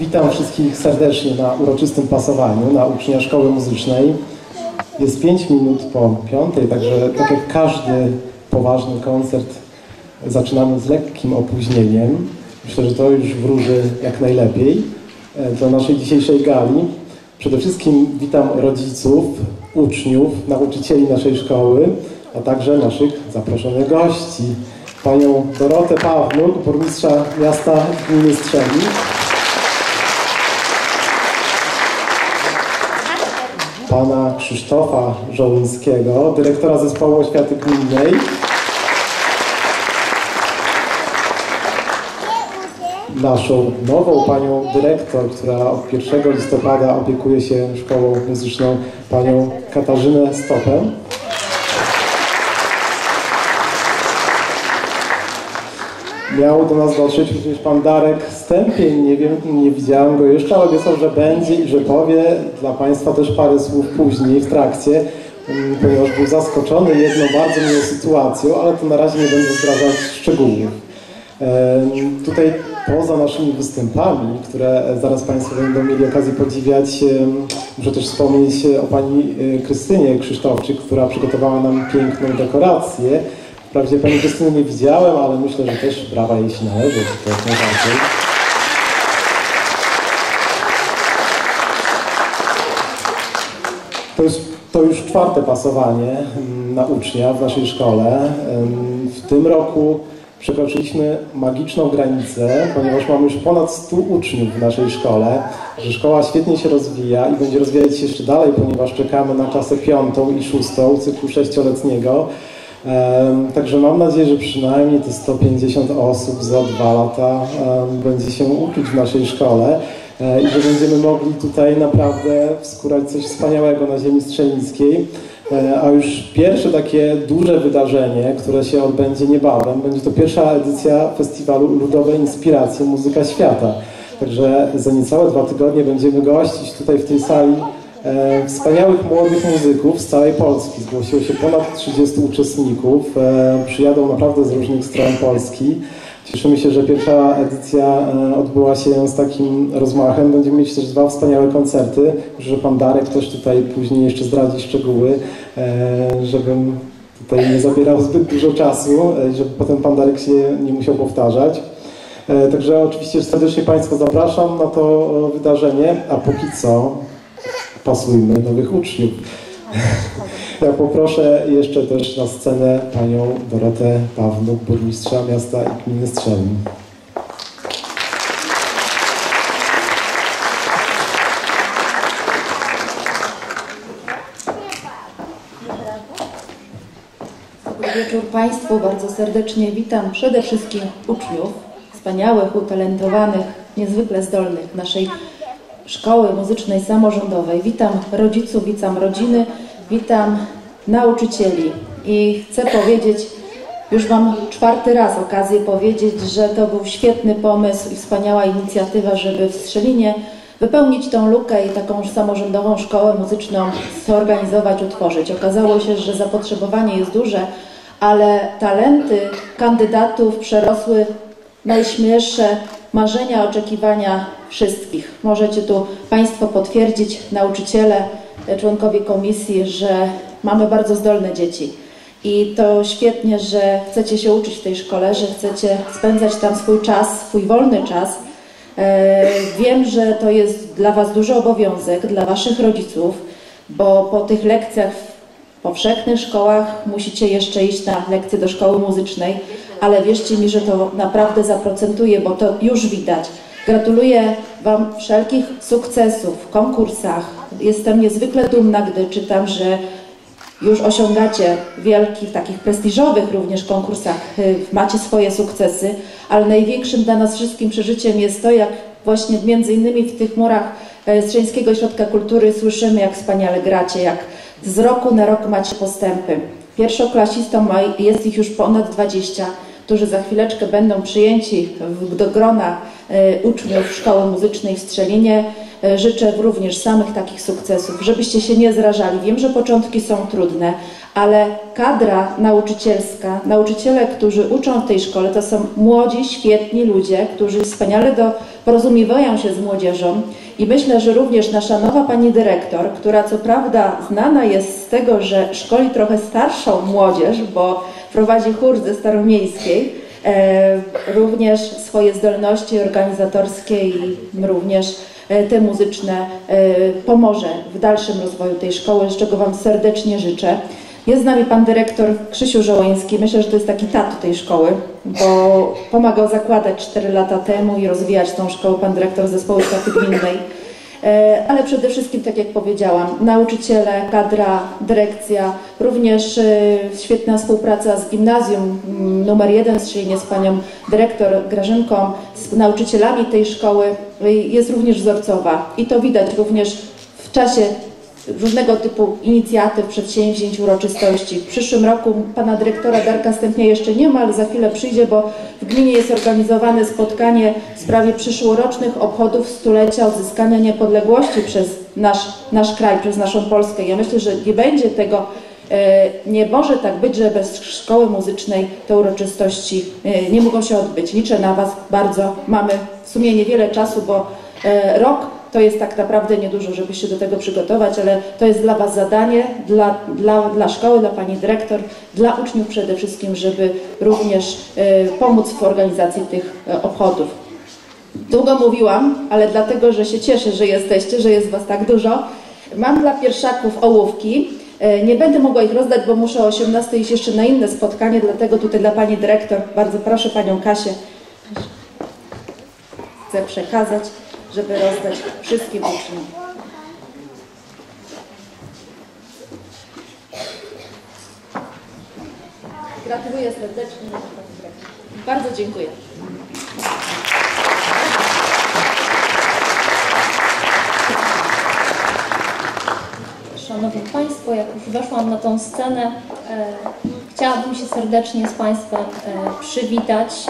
Witam wszystkich serdecznie na uroczystym pasowaniu na ucznia szkoły muzycznej. Jest 5 minut po piątej, także tak jak każdy poważny koncert zaczynamy z lekkim opóźnieniem. Myślę, że to już wróży jak najlepiej e, do naszej dzisiejszej gali. Przede wszystkim witam rodziców, uczniów, nauczycieli naszej szkoły, a także naszych zaproszonych gości. Panią Dorotę Pawluk, burmistrza miasta gminy Strzeli. Pana Krzysztofa Żołyńskiego, dyrektora Zespołu Oświaty Gminnej. naszą nową panią dyrektor, która od 1 listopada opiekuje się szkołą muzyczną, panią Katarzynę Stopę. Miał do nas dotrzeć również pan Darek Stępień, nie wiem, nie widziałem go jeszcze, ale obiecał, że będzie i że powie dla państwa też parę słów później w trakcie, mm, ponieważ był zaskoczony jedną bardzo miłą sytuacją, ale to na razie nie będę zdradzać szczegółów. Tutaj poza naszymi występami, które zaraz Państwo będą mieli okazję podziwiać, muszę też wspomnieć o Pani e, Krystynie Krzysztofczyk, która przygotowała nam piękną dekorację. Wprawdzie Pani Krystyny nie widziałem, ale myślę, że też brawa jej się należy, to najbardziej. To jest to już czwarte pasowanie na ucznia w naszej szkole. W tym roku przekroczyliśmy magiczną granicę, ponieważ mamy już ponad 100 uczniów w naszej szkole, że szkoła świetnie się rozwija i będzie rozwijać się jeszcze dalej, ponieważ czekamy na klasę piątą i szóstą cyklu sześcioletniego. Także mam nadzieję, że przynajmniej te 150 osób za dwa lata będzie się uczyć w naszej szkole e, i że będziemy mogli tutaj naprawdę wskórać coś wspaniałego na ziemi strzelińskiej. E, a już pierwsze takie duże wydarzenie, które się odbędzie niebawem, będzie to pierwsza edycja festiwalu Ludowej Inspiracji Muzyka Świata. Także za niecałe dwa tygodnie będziemy gościć tutaj w tej sali e, wspaniałych młodych muzyków z całej Polski. Zgłosiło się ponad 30 uczestników. E, przyjadą naprawdę z różnych stron Polski. Cieszymy się, że pierwsza edycja e, odbyła się z takim rozmachem. Będziemy mieć też dwa wspaniałe koncerty. Że Pan Darek też tutaj później jeszcze zdradzi szczegóły, e, żebym tutaj nie zabierał zbyt dużo czasu, e, żeby potem Pan Darek się nie musiał powtarzać. Także oczywiście serdecznie Państwa zapraszam na to wydarzenie, a póki co pasujmy nowych uczniów. Ja poproszę jeszcze też na scenę panią Dorotę Pawluk, burmistrza miasta i gminy Strzelin. Dobry wieczór Państwu, bardzo serdecznie witam przede wszystkim uczniów, wspaniałych, utalentowanych, niezwykle zdolnych naszej Szkoły Muzycznej Samorządowej. Witam rodziców, witam rodziny, Witam nauczycieli i chcę powiedzieć, już mam czwarty raz okazję powiedzieć, że to był świetny pomysł i wspaniała inicjatywa, żeby w Strzelinie wypełnić tą lukę i taką samorządową szkołę muzyczną zorganizować, utworzyć. Okazało się, że zapotrzebowanie jest duże, ale talenty kandydatów przerosły najśmielsze marzenia, oczekiwania wszystkich. Możecie tu Państwo potwierdzić, nauczyciele, członkowie komisji, że mamy bardzo zdolne dzieci. I to świetnie, że chcecie się uczyć w tej szkole, że chcecie spędzać tam swój czas, swój wolny czas. E, wiem, że to jest dla Was duży obowiązek, dla Waszych rodziców, bo po tych lekcjach w powszechnych szkołach musicie jeszcze iść na lekcje do szkoły muzycznej, ale wierzcie mi, że to naprawdę zaprocentuje, bo to już widać. Gratuluję Wam wszelkich sukcesów w konkursach. Jestem niezwykle dumna, gdy czytam, że już osiągacie wielkich, takich prestiżowych również konkursach, y, macie swoje sukcesy, ale największym dla nas wszystkim przeżyciem jest to, jak właśnie między innymi w tych murach y, Strzeńskiego Ośrodka Kultury słyszymy, jak wspaniale gracie, jak z roku na rok macie postępy. Pierwszoklasistom jest ich już ponad 20 którzy za chwileczkę będą przyjęci do grona e, uczniów Szkoły Muzycznej w Strzelinie. E, życzę również samych takich sukcesów, żebyście się nie zrażali. Wiem, że początki są trudne, ale kadra nauczycielska, nauczyciele, którzy uczą w tej szkole, to są młodzi, świetni ludzie, którzy wspaniale do, porozumiewają się z młodzieżą i myślę, że również nasza nowa pani dyrektor, która co prawda znana jest z tego, że szkoli trochę starszą młodzież, bo prowadzi chór ze staromiejskiej, e, również swoje zdolności organizatorskie i również e, te muzyczne e, pomoże w dalszym rozwoju tej szkoły, czego Wam serdecznie życzę. Jest z nami pan dyrektor Krzysiu Żołański. Myślę, że to jest taki tato tej szkoły, bo pomagał zakładać 4 lata temu i rozwijać tą szkołę pan dyrektor zespołu oświaty gminnej. E, ale przede wszystkim, tak jak powiedziałam, nauczyciele, kadra, dyrekcja, również e, świetna współpraca z gimnazjum mm, numer jeden, czyli z panią dyrektor Grażynką, z nauczycielami tej szkoły e, jest również wzorcowa. I to widać również w czasie różnego typu inicjatyw, przedsięwzięć, uroczystości. W przyszłym roku pana dyrektora Darka Stępnia jeszcze nie ma, ale za chwilę przyjdzie, bo w gminie jest organizowane spotkanie w sprawie przyszłorocznych obchodów stulecia odzyskania niepodległości przez nasz, nasz kraj, przez naszą Polskę. Ja myślę, że nie będzie tego, e, nie może tak być, że bez szkoły muzycznej te uroczystości e, nie mogą się odbyć. Liczę na Was bardzo. Mamy w sumie niewiele czasu, bo e, rok to jest tak naprawdę niedużo, żeby się do tego przygotować, ale to jest dla Was zadanie, dla, dla, dla szkoły, dla Pani Dyrektor, dla uczniów przede wszystkim, żeby również e, pomóc w organizacji tych e, obchodów. Długo mówiłam, ale dlatego, że się cieszę, że jesteście, że jest Was tak dużo. Mam dla pierwszaków ołówki. E, Nie będę mogła ich rozdać, bo muszę o 18 iść jeszcze na inne spotkanie, dlatego tutaj dla Pani Dyrektor bardzo proszę Panią Kasię. Chcę przekazać żeby rozdać wszystkim uczniom. Gratuluję serdecznie. Bardzo dziękuję. Szanowni Państwo, jak już weszłam na tą scenę, e, chciałabym się serdecznie z Państwem e, przywitać.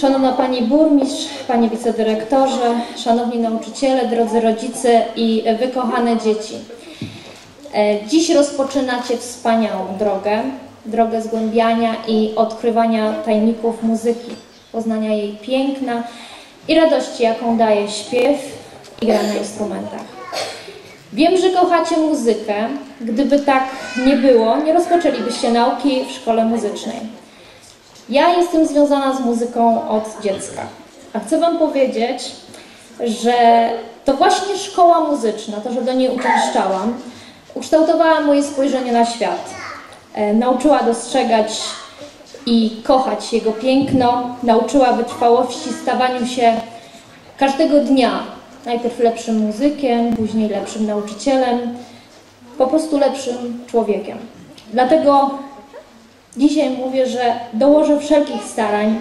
Szanowna Pani Burmistrz, Panie Wicedyrektorze, Szanowni Nauczyciele, drodzy rodzice i wykochane dzieci. E, Dziś rozpoczynacie wspaniałą drogę, drogę zgłębiania i odkrywania tajników muzyki, poznania jej piękna i radości, jaką daje śpiew i gra na instrumentach. Wiem, że kochacie muzykę. Gdyby tak nie było, nie rozpoczęlibyście nauki w szkole muzycznej. Ja jestem związana z muzyką od dziecka. A chcę Wam powiedzieć, że to właśnie szkoła muzyczna, to, że do niej uczęszczałam, ukształtowała moje spojrzenie na świat. E, nauczyła dostrzegać i kochać jego piękno, nauczyła wytrwałości stawaniu się każdego dnia najpierw lepszym muzykiem, później lepszym nauczycielem, po prostu lepszym człowiekiem. Dlatego Dzisiaj mówię, że dołożę wszelkich starań,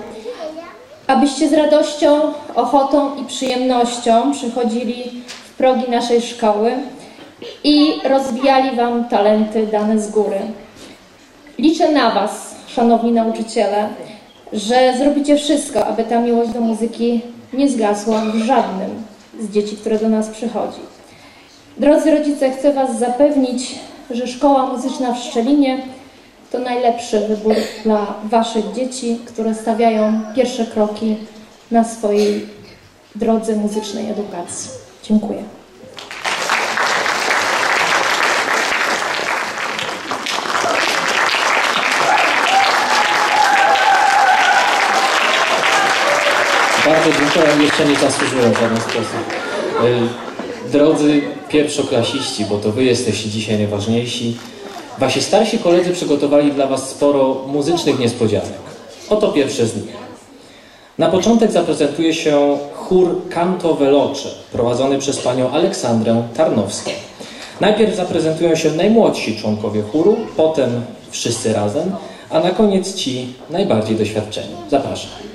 abyście z radością, ochotą i przyjemnością przychodzili w progi naszej szkoły i rozwijali Wam talenty dane z góry. Liczę na Was, szanowni nauczyciele, że zrobicie wszystko, aby ta miłość do muzyki nie zgasła w żadnym z dzieci, które do nas przychodzi. Drodzy rodzice, chcę Was zapewnić, że Szkoła Muzyczna w Szczelinie to najlepszy wybór dla Waszych dzieci, które stawiają pierwsze kroki na swojej drodze muzycznej edukacji. Dziękuję. Bardzo dziękuję, jeszcze nie zasłużyłem w żaden sposób. Y, Drodzy pierwszoklasiści, bo to Wy jesteście dzisiaj najważniejsi, Wasi starsi koledzy przygotowali dla Was sporo muzycznych niespodzianek. Oto pierwsze z nich. Na początek zaprezentuje się chór Canto Veloce, prowadzony przez panią Aleksandrę Tarnowską. Najpierw zaprezentują się najmłodsi członkowie chóru, potem wszyscy razem, a na koniec ci najbardziej doświadczeni. Zapraszam.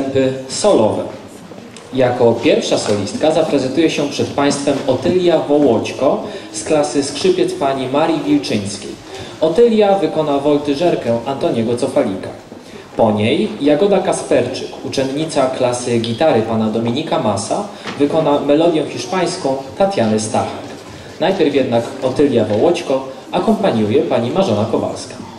Występy solowe. Jako pierwsza solistka zaprezentuje się przed Państwem Otylia Wołoćko z klasy skrzypiec pani Marii Wilczyńskiej. Otylia wykona woltyżerkę Antoniego Cofalika. Po niej Jagoda Kasperczyk, uczennica klasy gitary pana Dominika Masa, wykona melodię hiszpańską Tatiany Stachak. Najpierw jednak Otylia Wołoćko akompaniuje pani Marzena Kowalska.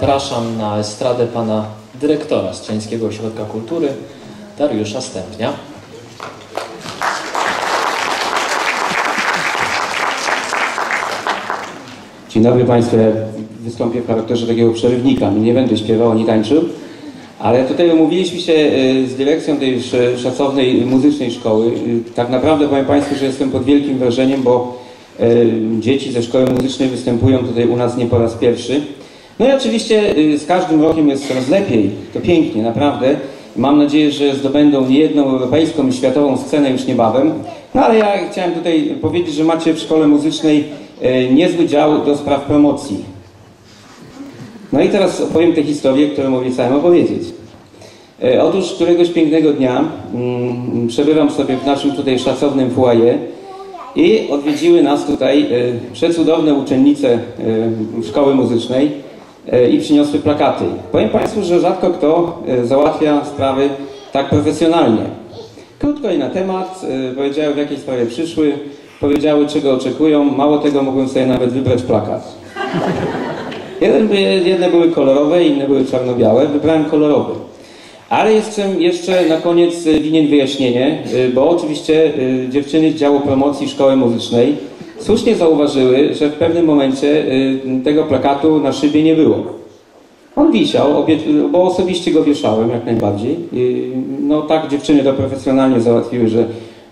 Zapraszam na estradę pana dyrektora Strzeńskiego Ośrodka Kultury, Dariusza Stępnia. Dzień dobry Państwu, wystąpię w charakterze takiego przerywnika. Nie będę śpiewał ani tańczył, ale tutaj umówiliśmy się y, z dyrekcją tej sz- szacownej muzycznej szkoły. Y, Tak naprawdę powiem Państwu, że jestem pod wielkim wrażeniem, bo y, dzieci ze szkoły muzycznej występują tutaj u nas nie po raz pierwszy. No i oczywiście y, z każdym rokiem jest coraz lepiej, to pięknie, naprawdę. Mam nadzieję, że zdobędą niejedną europejską i światową scenę już niebawem. No ale ja chciałem tutaj powiedzieć, że macie w szkole muzycznej e, niezły dział do spraw promocji. No i teraz opowiem tę historię, którą obiecałem opowiedzieć. E, Otóż któregoś pięknego dnia mm, przebywam sobie w naszym tutaj szacownym foyer i odwiedziły nas tutaj e, przecudowne uczennice e, szkoły muzycznej i przyniosły plakaty. Powiem Państwu, że rzadko kto e, załatwia sprawy tak profesjonalnie. Krótko i na temat, e, powiedziały w jakiej sprawie przyszły, powiedziały czego oczekują, mało tego mogłem sobie nawet wybrać plakat. Jedne były kolorowe, inne były czarno-białe. Wybrałem kolorowy. Ale jeszcze, jeszcze na koniec winien wyjaśnienie, bo oczywiście dziewczyny z działu promocji szkoły muzycznej słusznie zauważyły, że w pewnym momencie y, tego plakatu na szybie nie było. On wisiał, bo osobiście go wieszałem jak najbardziej. No tak dziewczyny to profesjonalnie załatwiły, że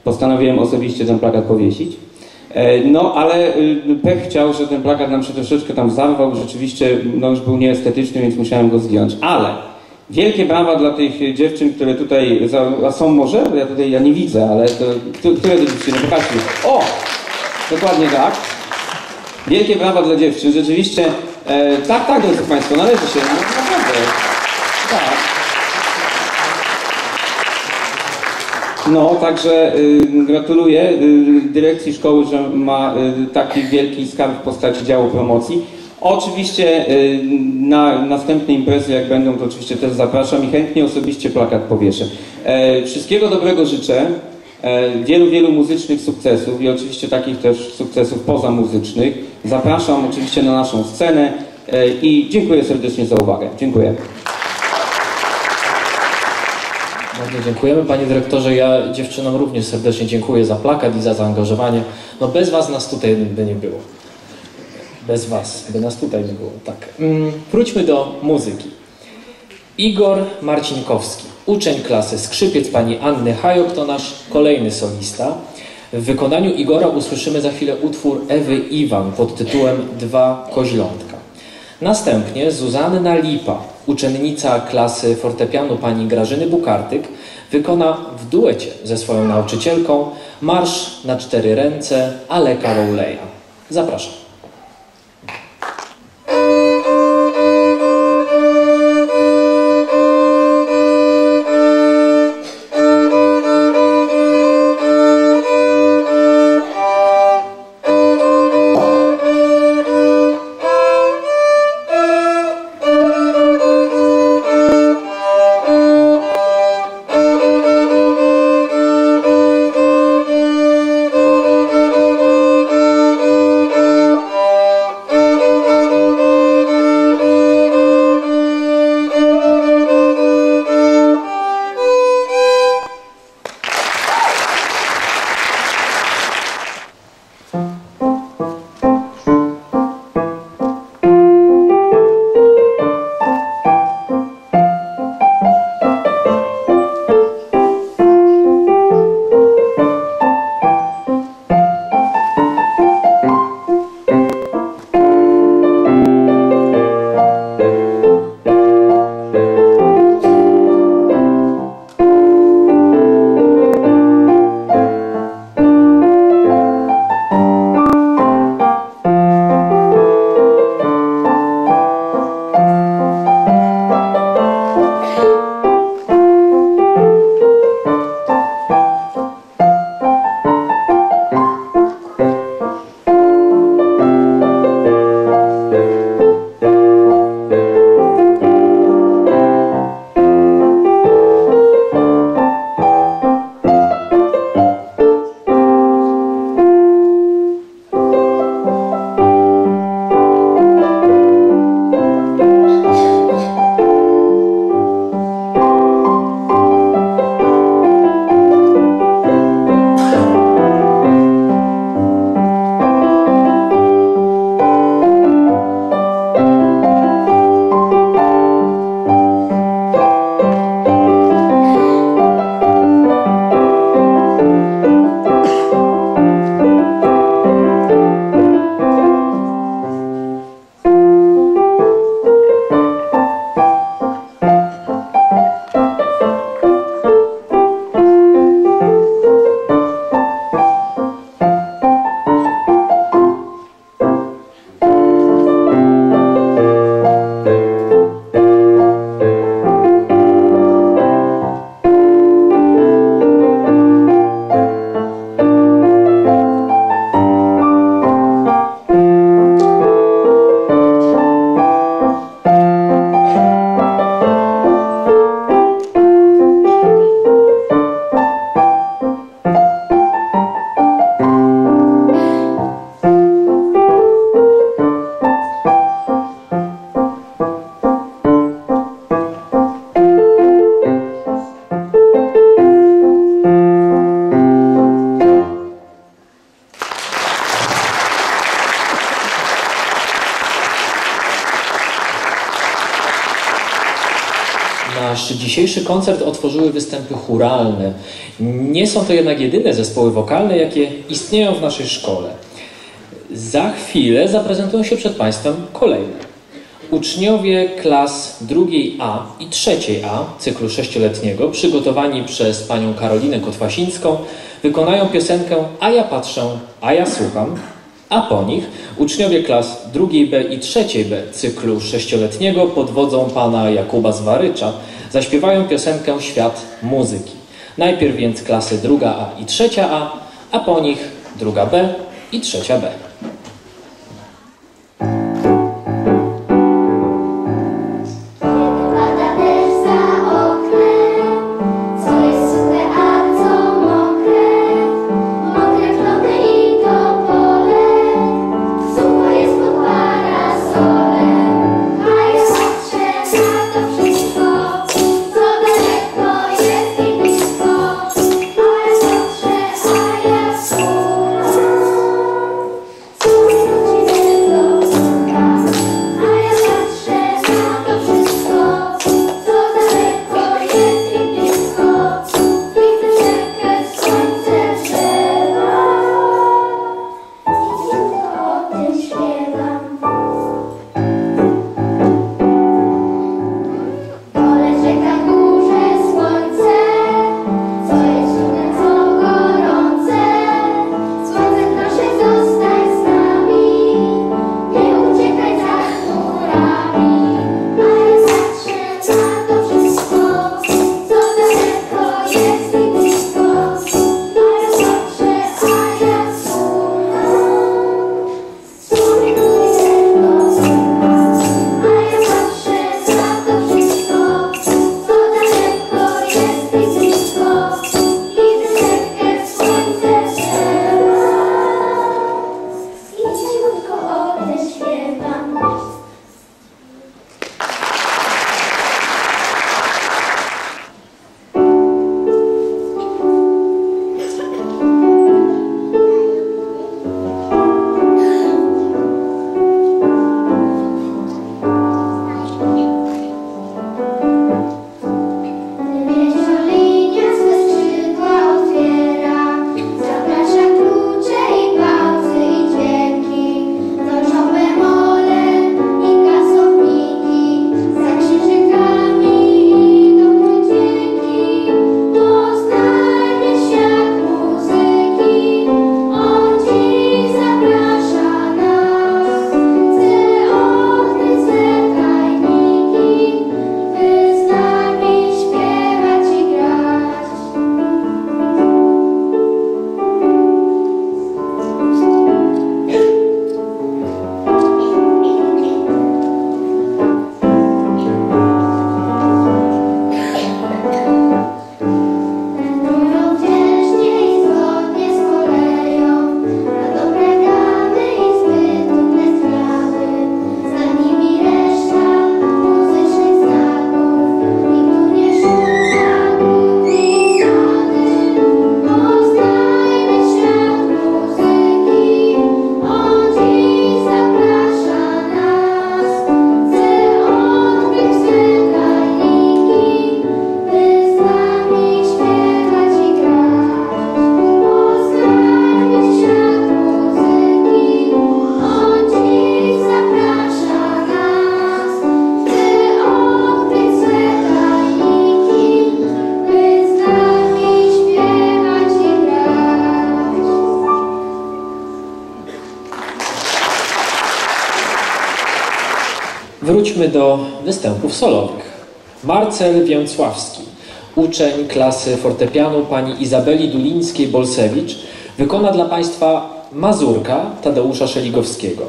postanowiłem osobiście ten plakat powiesić. E, No, ale y, pech chciał, że ten plakat nam się troszeczkę tam zarwał. Rzeczywiście, no już był nieestetyczny, więc musiałem go zdjąć. Ale wielkie brawa dla tych dziewczyn, które tutaj, a są może? Ja tutaj, ja nie widzę, ale to, które to dziewczyny? Pokażcie. O! Dokładnie tak. Wielkie brawa dla dziewczyn. Rzeczywiście, e, tak, tak, drodzy Państwo, należy się. No, naprawdę. Tak. No, także y, gratuluję y, dyrekcji szkoły, że ma y, taki wielki skarb w postaci działu promocji. Oczywiście y, na następne imprezy, jak będą, to oczywiście też zapraszam i chętnie osobiście plakat powieszę. E, wszystkiego dobrego życzę. E, wielu, wielu muzycznych sukcesów i oczywiście takich też sukcesów pozamuzycznych. Zapraszam oczywiście na naszą scenę e, i dziękuję serdecznie za uwagę. Dziękuję. Bardzo dziękujemy Panie Dyrektorze. Ja dziewczynom również serdecznie dziękuję za plakat i za zaangażowanie. No bez Was nas tutaj by nie było. Bez Was by nas tutaj nie było, tak. Mm, wróćmy do muzyki. Igor Marcinkowski, uczeń klasy skrzypiec pani Anny Hajok, to nasz kolejny solista. W wykonaniu Igora usłyszymy za chwilę utwór Ewy Iwan pod tytułem Dwa koźlątka. Następnie Zuzanna Lipa, uczennica klasy fortepianu pani Grażyny Bukartyk, wykona w duecie ze swoją nauczycielką marsz na cztery ręce Aleka Rowleya. Zapraszam. Dzisiejszy koncert otworzyły występy churalne. Nie są to jednak jedyne zespoły wokalne, jakie istnieją w naszej szkole. Za chwilę zaprezentują się przed Państwem kolejne. Uczniowie klas drugiej A i trzeciej A cyklu sześcioletniego, przygotowani przez panią Karolinę Kotwasińską, wykonają piosenkę A ja patrzę, a ja słucham, a po nich uczniowie klas drugiej B i trzeciej B cyklu sześcioletniego pod wodzą pana Jakuba Zwarycza zaśpiewają piosenkę Świat muzyki. Najpierw więc klasy druga A i trzecia A, a po nich druga B i trzecia B. Wróćmy do występów solowych. Marcel Więcławski, uczeń klasy fortepianu pani Izabeli Dulińskiej-Bolsewicz, wykona dla Państwa Mazurka Tadeusza Szeligowskiego.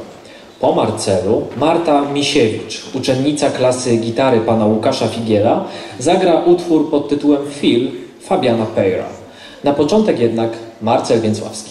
Po Marcelu Marta Misiewicz, uczennica klasy gitary pana Łukasza Figiela, zagra utwór pod tytułem Phil Fabiana Peyra. Na początek jednak Marcel Więcławski.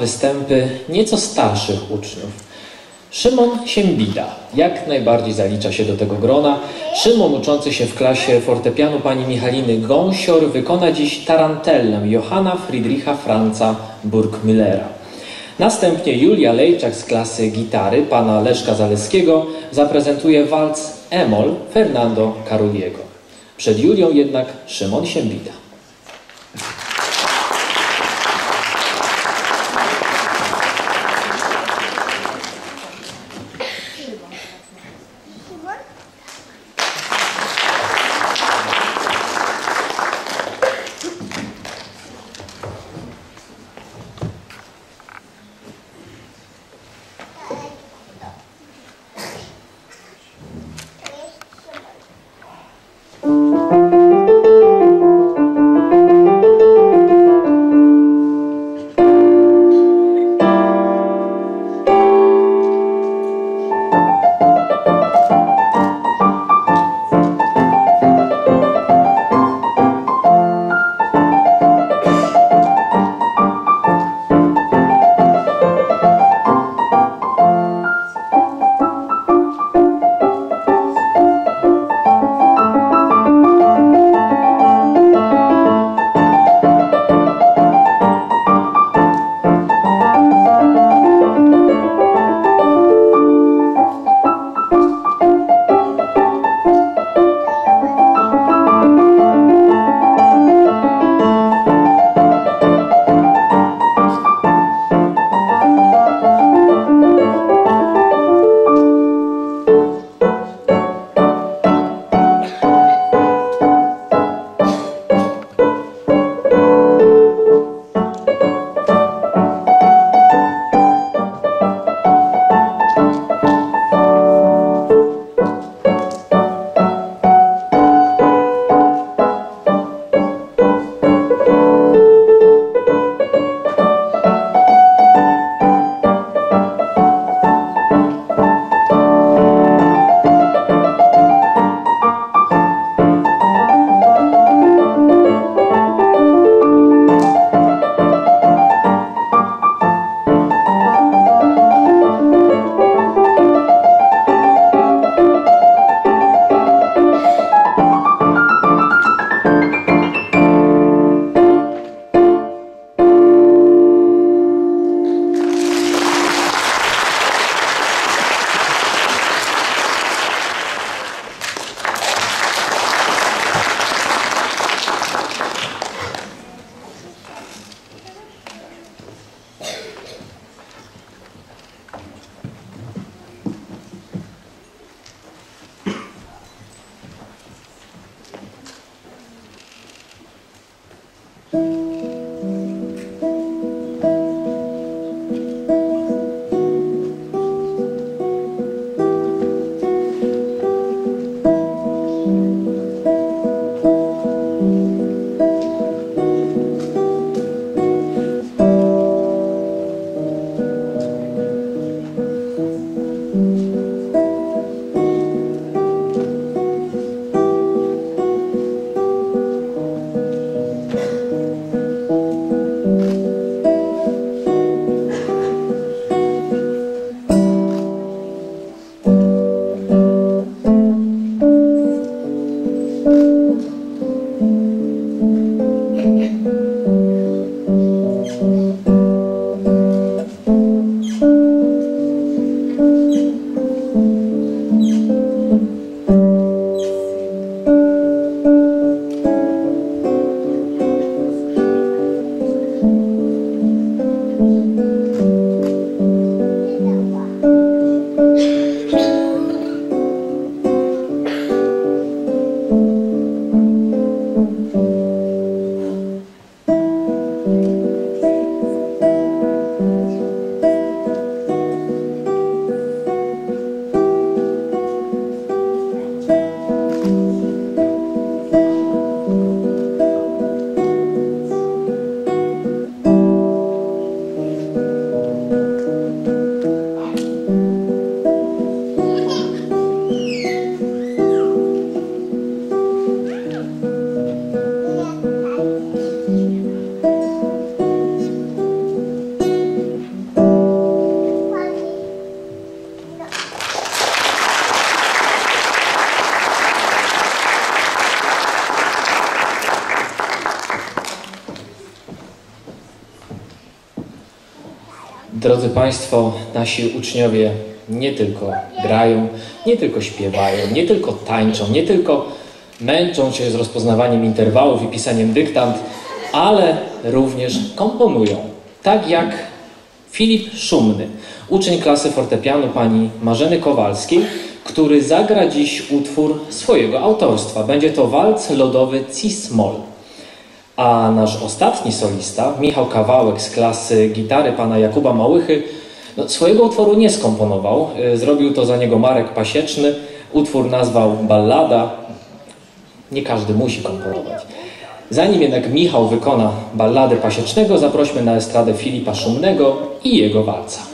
Występy nieco starszych uczniów. Szymon Siembida jak najbardziej zalicza się do tego grona. Szymon uczący się w klasie fortepianu pani Michaliny Gąsior wykona dziś tarantellę Johanna Friedricha Franza Burgmüllera. Następnie Julia Lejczak z klasy gitary pana Leszka Zaleskiego zaprezentuje walc Emol Fernando Caroliego. Przed Julią jednak Szymon Siembida. Państwo, nasi uczniowie nie tylko grają, nie tylko śpiewają, nie tylko tańczą, nie tylko męczą się z rozpoznawaniem interwałów i pisaniem dyktant, ale również komponują. Tak jak Filip Szumny, uczeń klasy fortepianu pani Marzeny Kowalskiej, który zagra dziś utwór swojego autorstwa. Będzie to walc lodowy Cis-moll. A nasz ostatni solista, Michał Kawałek z klasy gitary pana Jakuba Małychy, no, swojego utworu nie skomponował. Y, Zrobił to za niego Marek Pasieczny. Utwór nazwał Ballada. Nie każdy musi komponować. Zanim jednak Michał wykona balladę Pasiecznego, zaprośmy na estradę Filipa Szumnego i jego walca.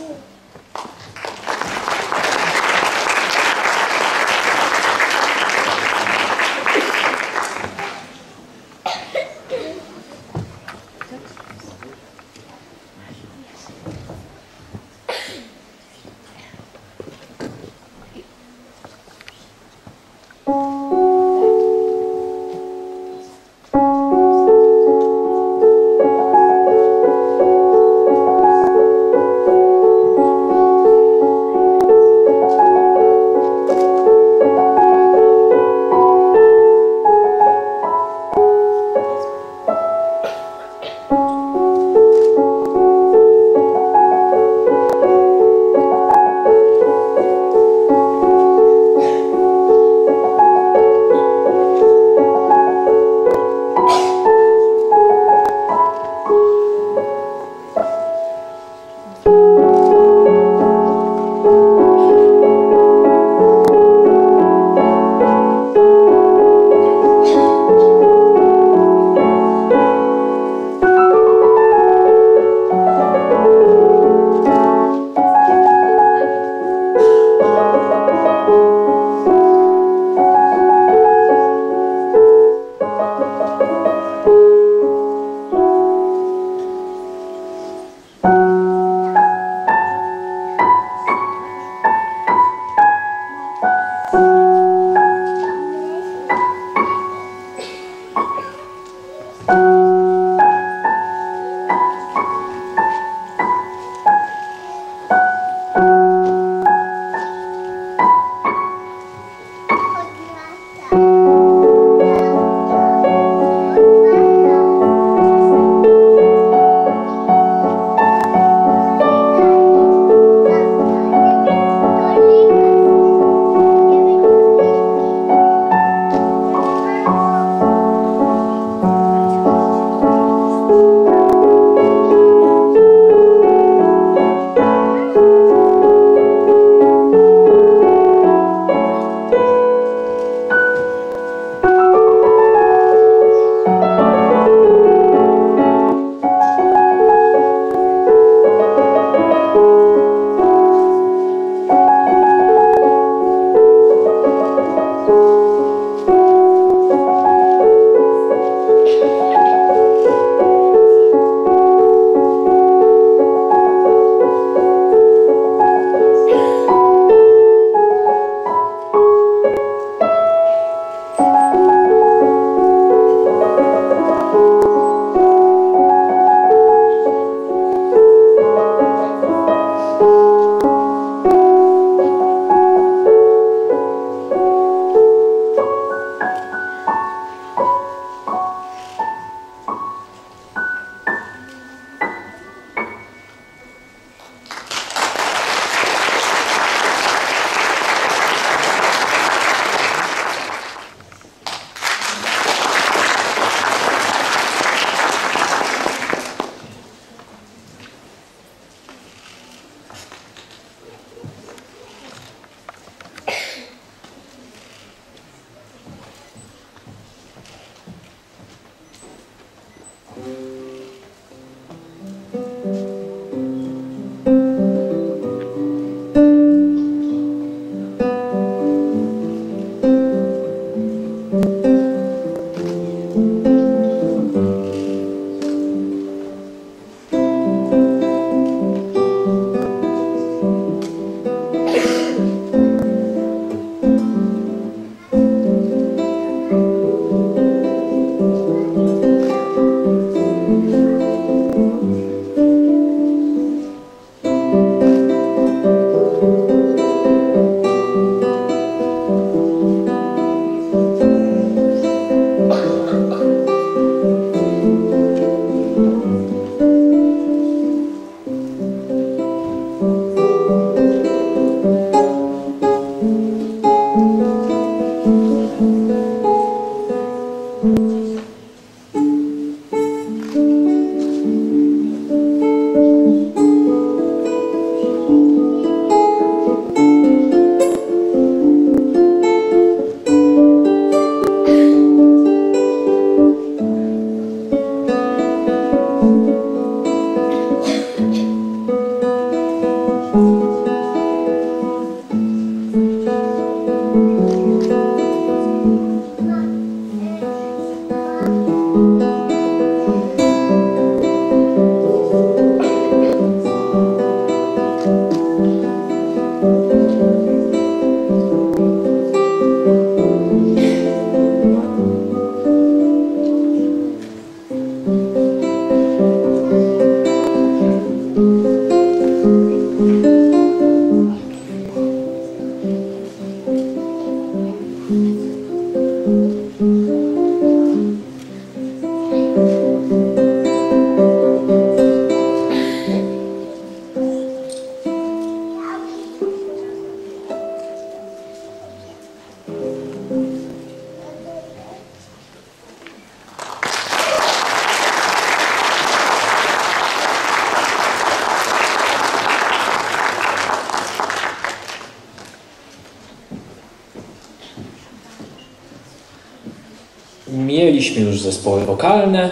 Zespoły wokalne.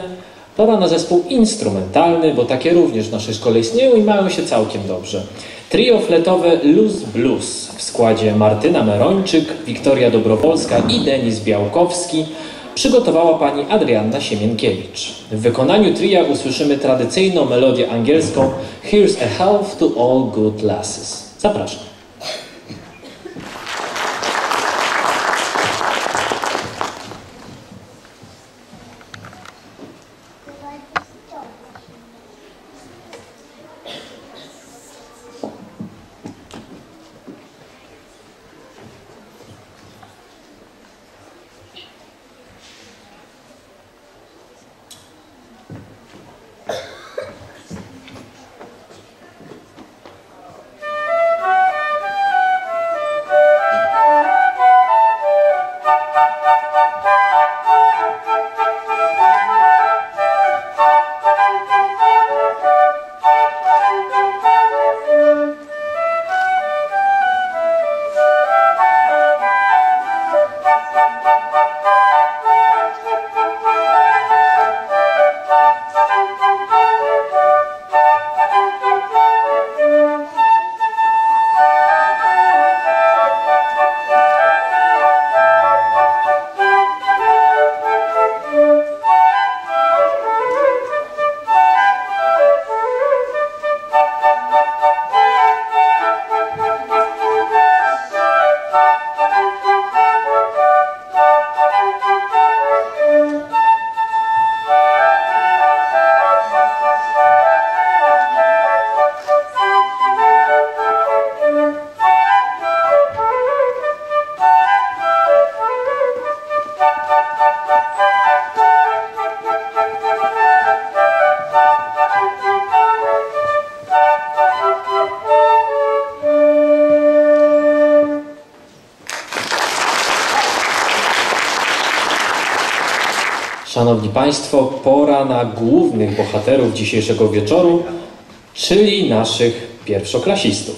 Pora na zespół instrumentalny, bo takie również w naszej szkole istnieją i mają się całkiem dobrze. Trio fletowe Luz Blues w składzie Martyna Merończyk, Wiktoria Dobrowolska i Denis Białkowski przygotowała pani Adrianna Siemienkiewicz. W wykonaniu tria usłyszymy tradycyjną melodię angielską Here's a Health to All Good Lasses. Zapraszam. Państwo, pora na głównych bohaterów dzisiejszego wieczoru, czyli naszych pierwszoklasistów.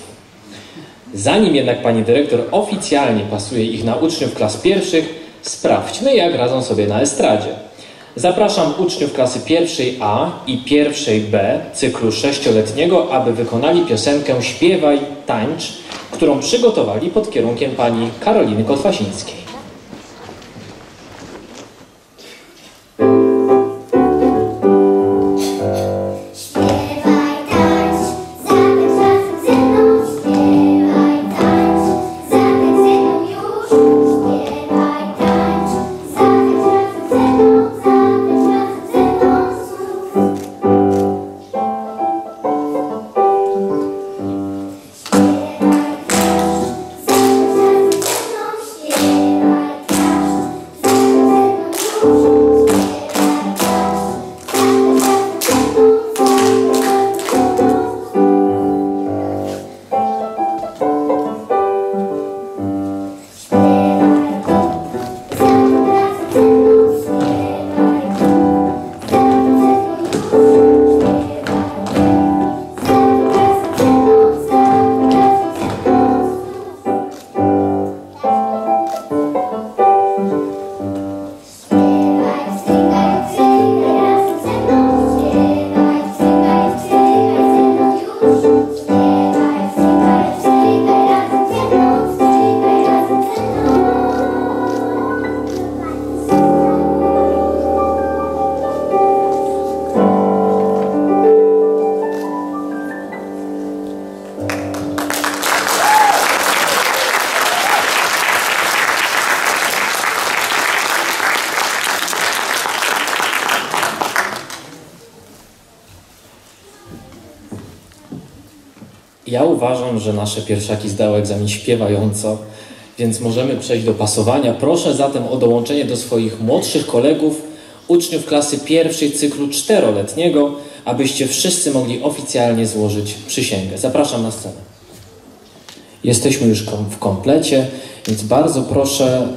Zanim jednak pani dyrektor oficjalnie pasuje ich na uczniów klas pierwszych, sprawdźmy jak radzą sobie na estradzie. Zapraszam uczniów klasy pierwszej A i pierwszej B cyklu sześcioletniego, aby wykonali piosenkę Śpiewaj, tańcz, którą przygotowali pod kierunkiem pani Karoliny Kotwasińskiej. Ja uważam, że nasze pierwszaki zdały egzamin śpiewająco, więc możemy przejść do pasowania. Proszę zatem o dołączenie do swoich młodszych kolegów, uczniów klasy pierwszej cyklu czteroletniego, abyście wszyscy mogli oficjalnie złożyć przysięgę. Zapraszam na scenę. Jesteśmy już w komplecie, więc bardzo proszę,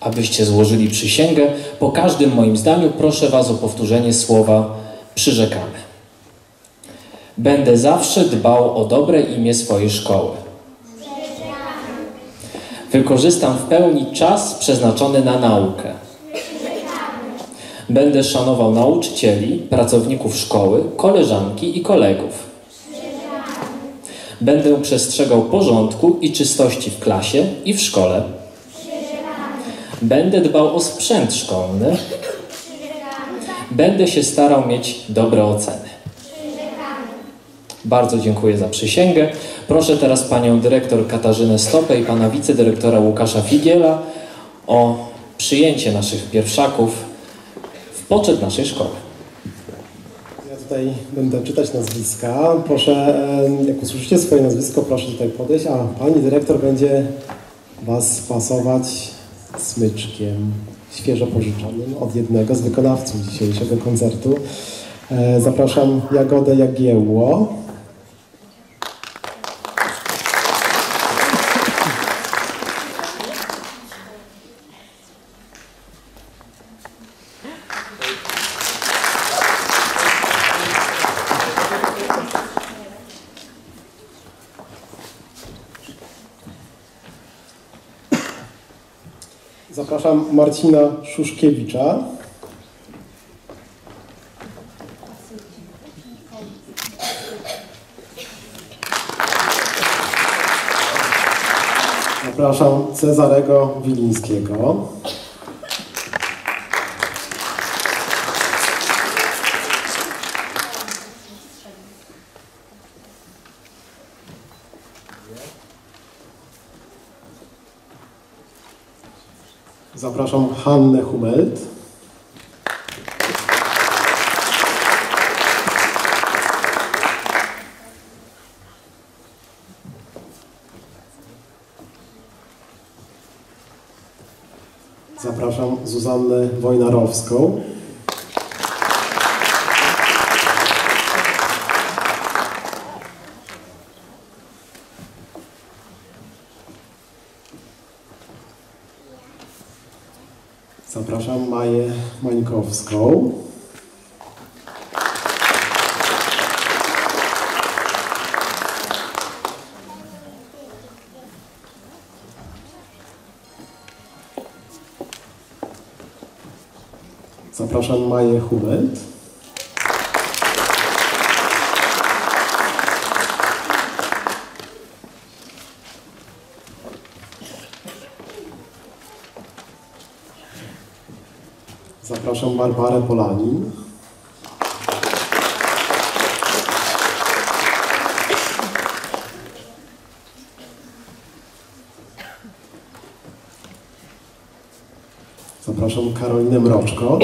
abyście złożyli przysięgę. Po każdym moim zdaniu proszę Was o powtórzenie słowa przyrzekamy. Będę zawsze dbał o dobre imię swojej szkoły. Wykorzystam w pełni czas przeznaczony na naukę. Będę szanował nauczycieli, pracowników szkoły, koleżanki i kolegów. Będę przestrzegał porządku i czystości w klasie i w szkole. Będę dbał o sprzęt szkolny. Będę się starał mieć dobre oceny. Bardzo dziękuję za przysięgę. Proszę teraz panią dyrektor Katarzynę Stopę i pana wicedyrektora Łukasza Figiela o przyjęcie naszych pierwszaków w poczet naszej szkoły. Ja tutaj będę czytać nazwiska. Proszę, jak usłyszycie swoje nazwisko, proszę tutaj podejść, a pani dyrektor będzie was pasować smyczkiem świeżo pożyczonym od jednego z wykonawców dzisiejszego koncertu. E, Zapraszam Jagodę Jagiełło. Zapraszam Marcina Szuszkiewicza. Zapraszam Cezarego Wilińskiego. Zapraszam Hannę Humelt. Zapraszam Zuzannę Wojnarowską. Zapraszam Maję Mańkowską. Zapraszam Maję Humelt. Zapraszam Barbarę Polanin. Zapraszam Karolinę Mroczko.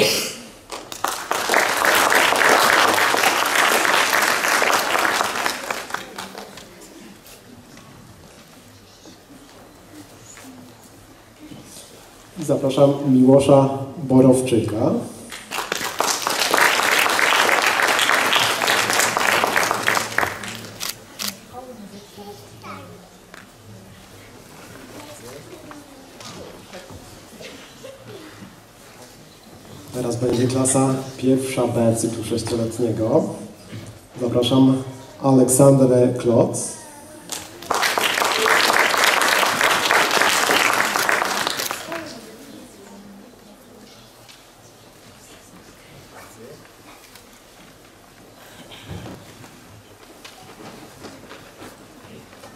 Zapraszam Miłosza Borowczyka. Teraz będzie klasa pierwsza B cyklu sześcioletniego. Zapraszam Aleksandrę Kloc.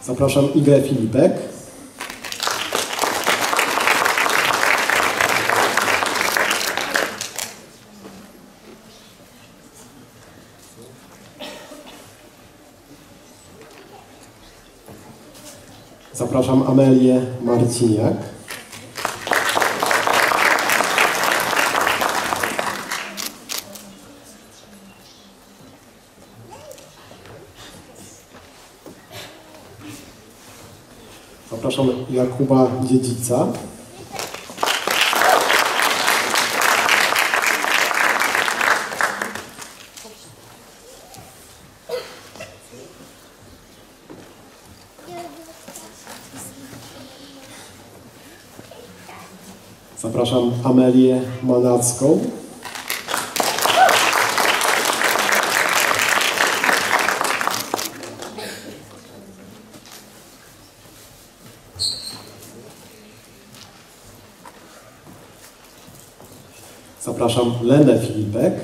Zapraszam Igę Filipek. Zapraszam Amelię Marciniak. Zapraszam Jakuba Dziedzica. Zapraszam Amelię Manacką. Zapraszam Lenę Filipek.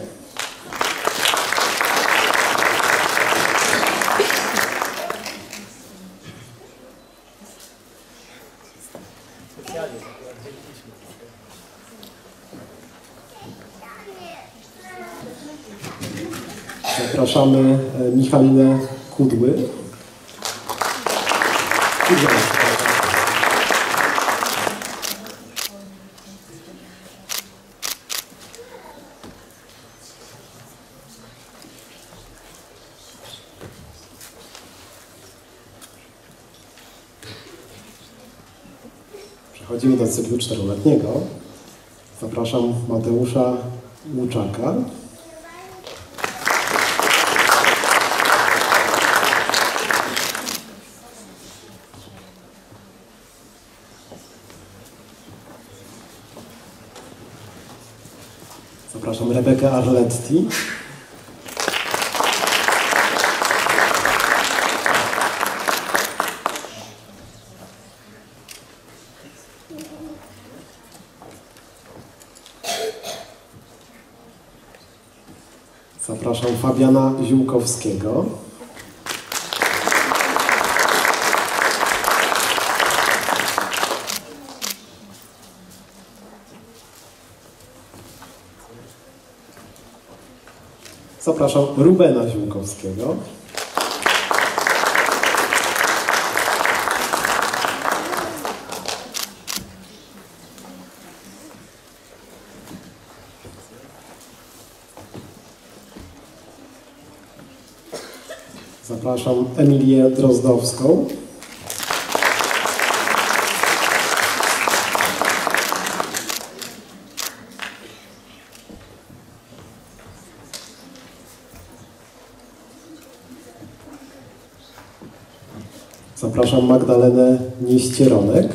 Zapraszamy e, Michalinę Kudły. Przechodzimy do cyklu czteroletniego. Zapraszam Mateusza Łuczaka. Rebekę Arletti. Zapraszam Fabiana Ziółkowskiego. Zapraszam Rubena Ziółkowskiego. Zapraszam Emilię Drozdowską. Zapraszam Magdalenę Nieścieronek.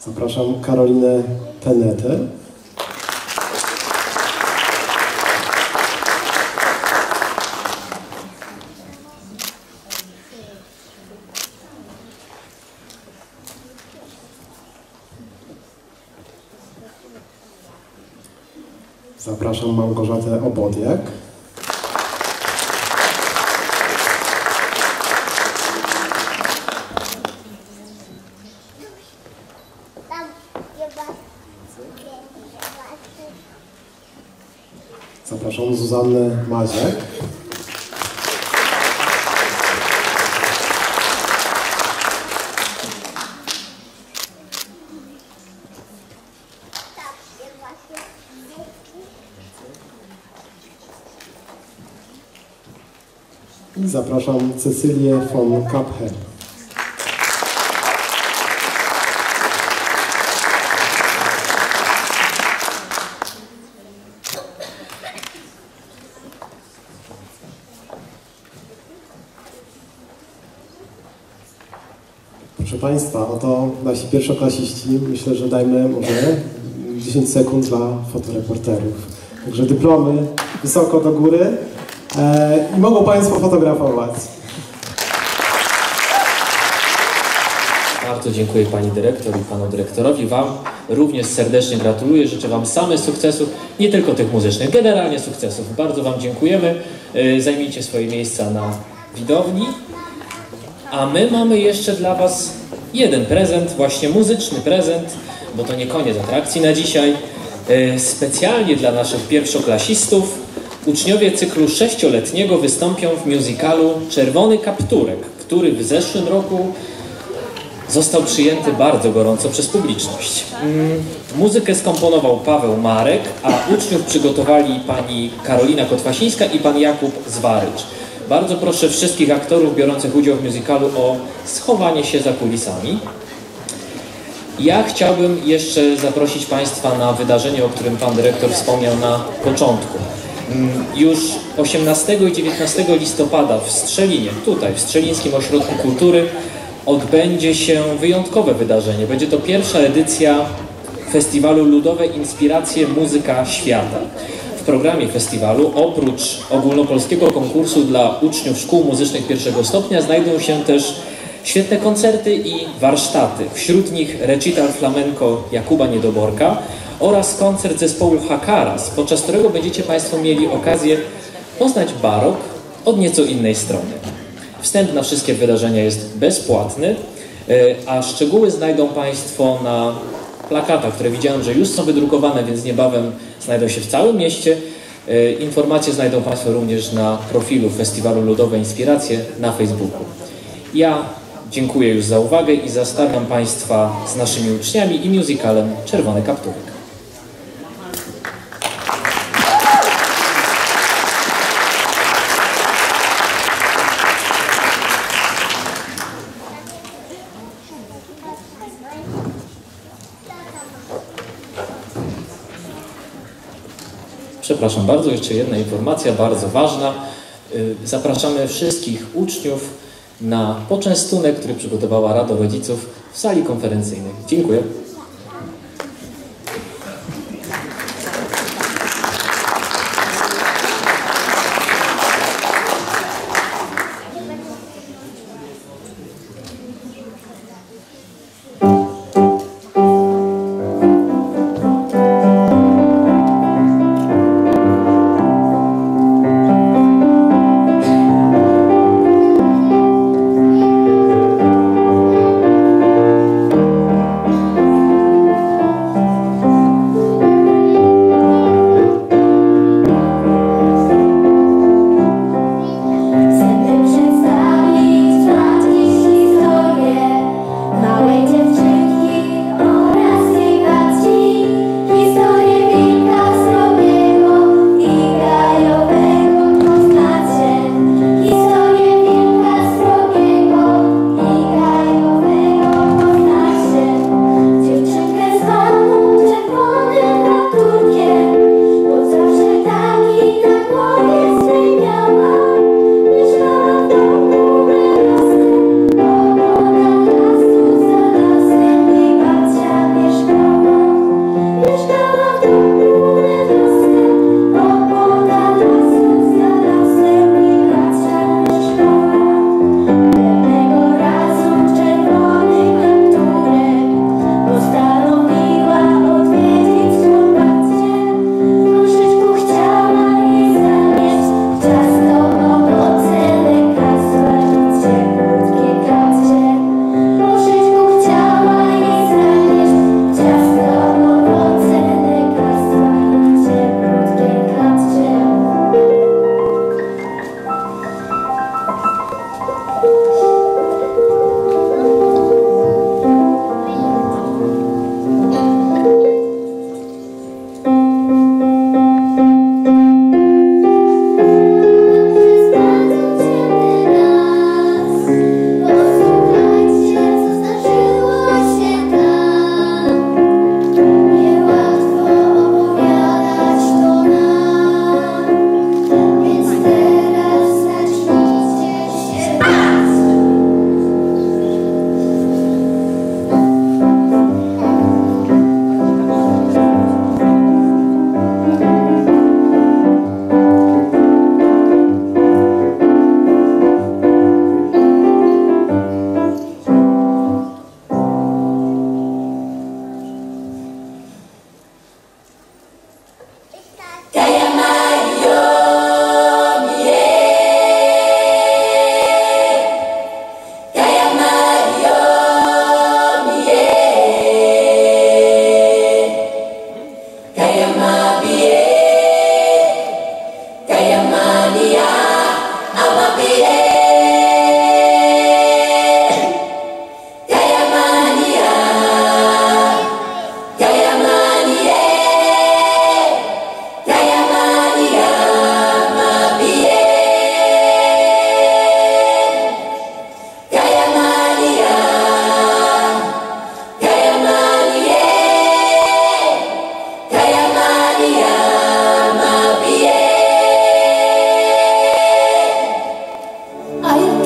Zapraszam Karolinę Tenetę. Zapraszam Małgorzatę Obodiak. Zapraszam I zapraszam Cecylię von Kapher. Państwa, oto nasi pierwszoklasiści. Myślę, że dajmy może 10 sekund dla fotoreporterów. Także dyplomy wysoko do góry e, i mogą Państwo fotografować. Bardzo dziękuję Pani Dyrektor i Panu Dyrektorowi. Wam również serdecznie gratuluję. Życzę Wam samych sukcesów, nie tylko tych muzycznych, generalnie sukcesów. Bardzo Wam dziękujemy. Y, Zajmijcie swoje miejsca na widowni. A my mamy jeszcze dla Was jeden prezent, właśnie muzyczny prezent, bo to nie koniec atrakcji na dzisiaj. Y, Specjalnie dla naszych pierwszoklasistów uczniowie cyklu sześcioletniego wystąpią w musicalu Czerwony Kapturek, który w zeszłym roku został przyjęty bardzo gorąco przez publiczność. Mm, Muzykę skomponował Paweł Marek, a uczniów przygotowali pani Karolina Kotwasińska i pan Jakub Zwarycz. Bardzo proszę wszystkich aktorów biorących udział w musicalu o schowanie się za kulisami. Ja chciałbym jeszcze zaprosić Państwa na wydarzenie, o którym Pan Dyrektor wspomniał na początku. Mm, Już 18 i 19 listopada w Strzelinie, tutaj w Strzelińskim Ośrodku Kultury odbędzie się wyjątkowe wydarzenie. Będzie to pierwsza edycja festiwalu Ludowe Inspiracje Muzyka Świata. Programie festiwalu oprócz ogólnopolskiego konkursu dla uczniów szkół muzycznych pierwszego stopnia znajdą się też świetne koncerty i warsztaty. Wśród nich recital flamenco Jakuba Niedoborka oraz koncert zespołu Hakaras, podczas którego będziecie Państwo mieli okazję poznać barok od nieco innej strony. Wstęp na wszystkie wydarzenia jest bezpłatny, y, a szczegóły znajdą Państwo na plakatach, które widziałem, że już są wydrukowane, więc niebawem znajdą się w całym mieście. Y, Informacje znajdą Państwo również na profilu Festiwalu Ludowe Inspiracje na Facebooku. Ja dziękuję już za uwagę i zostawiam Państwa z naszymi uczniami i musicalem Czerwony Kapturek. Przepraszam bardzo, jeszcze jedna informacja bardzo ważna. Y, Zapraszamy wszystkich uczniów na poczęstunek, który przygotowała Rada Rodziców w sali konferencyjnej. Dziękuję. 아예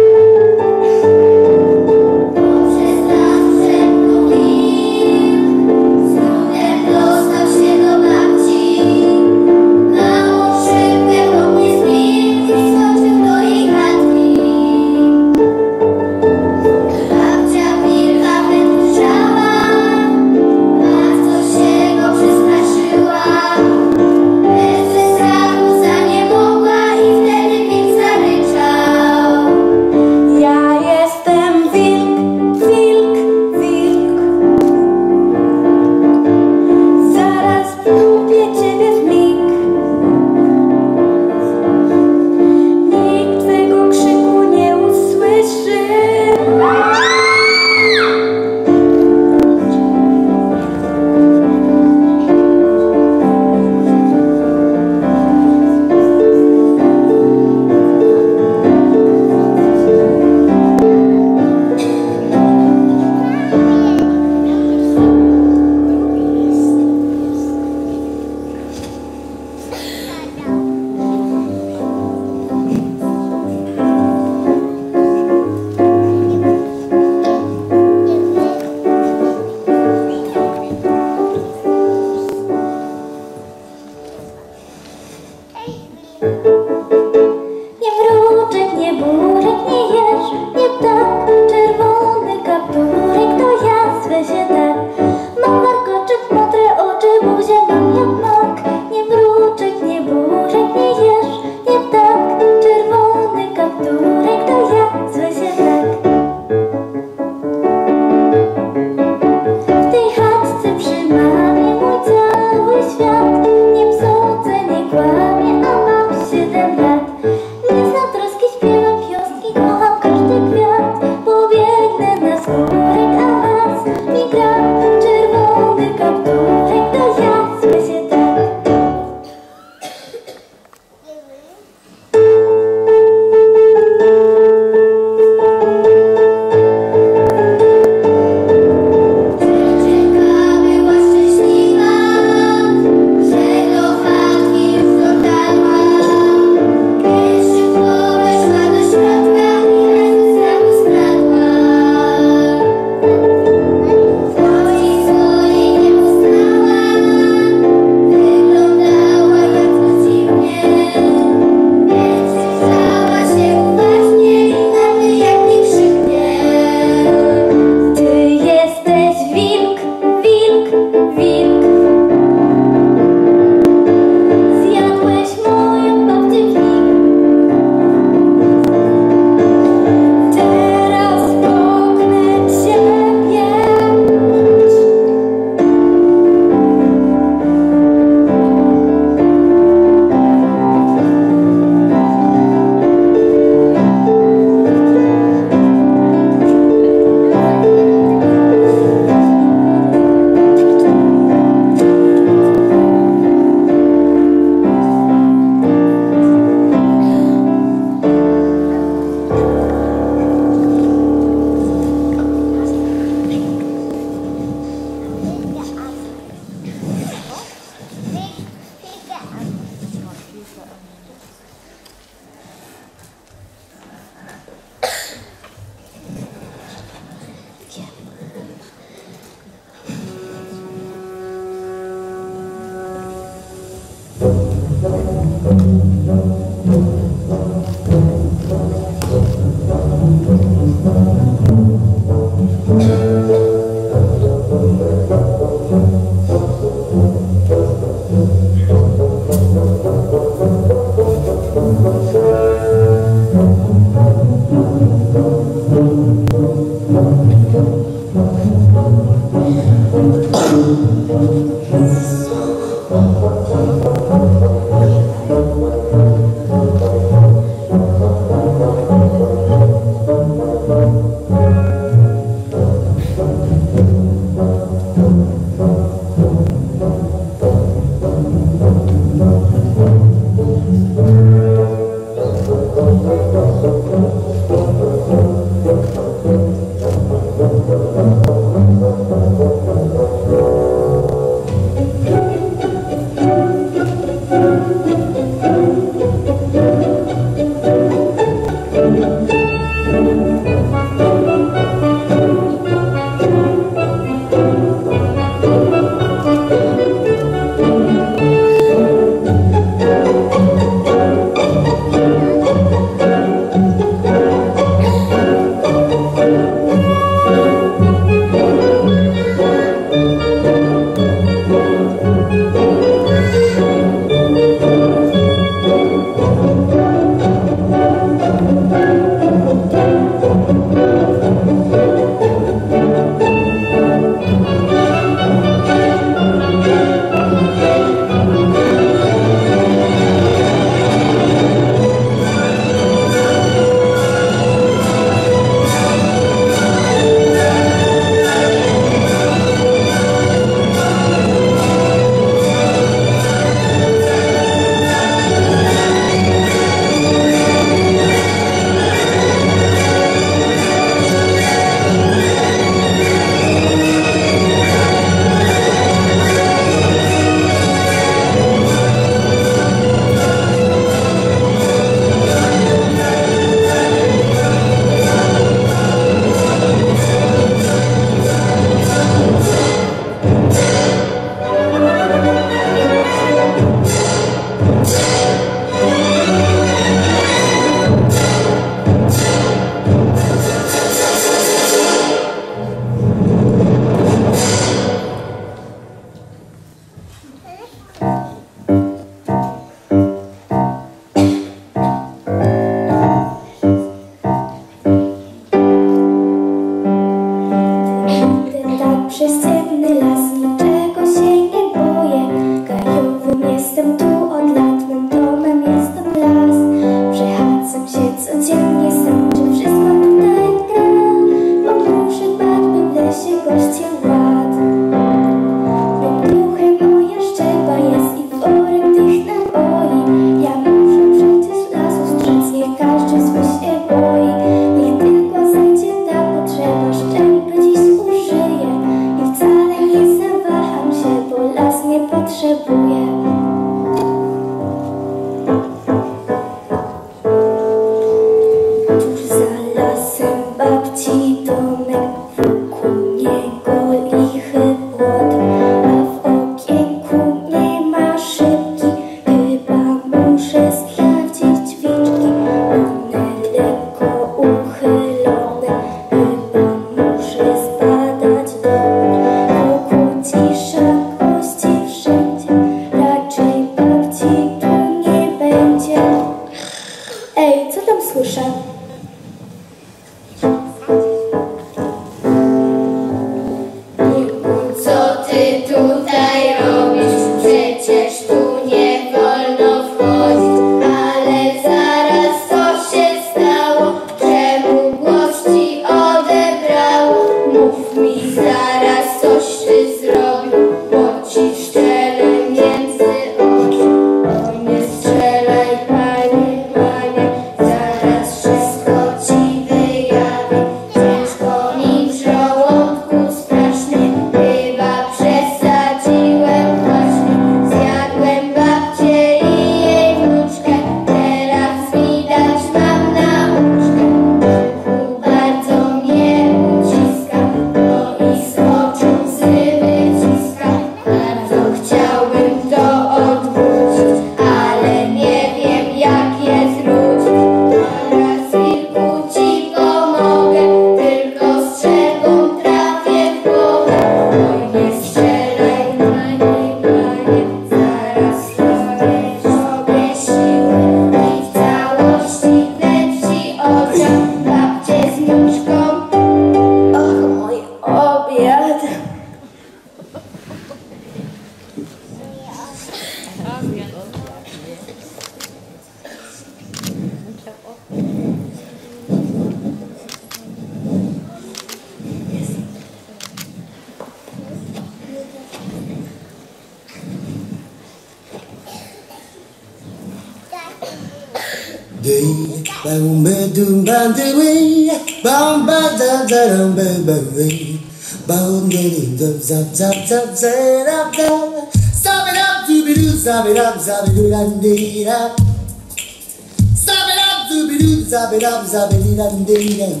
up, zap it in and ding ding.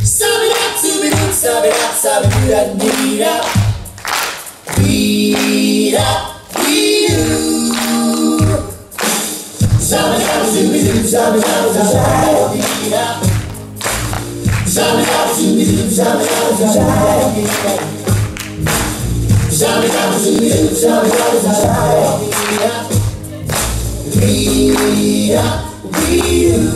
Sub it up, sub it up, sub it up, sub it in and ding up. Beat up, beat up. Sub it up, sub it up, sub it up, sub it up, beat up. Sub it up, sub it up, sub it up, sub it up, beat up. Shout it out to you, shout it out, shout it out. We are, we are, we are.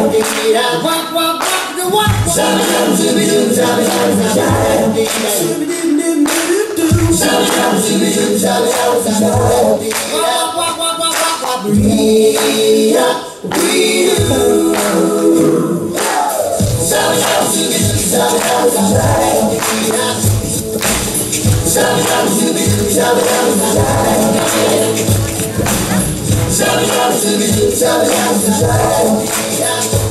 Shout it out to me, shout it out to me, shout it out to me.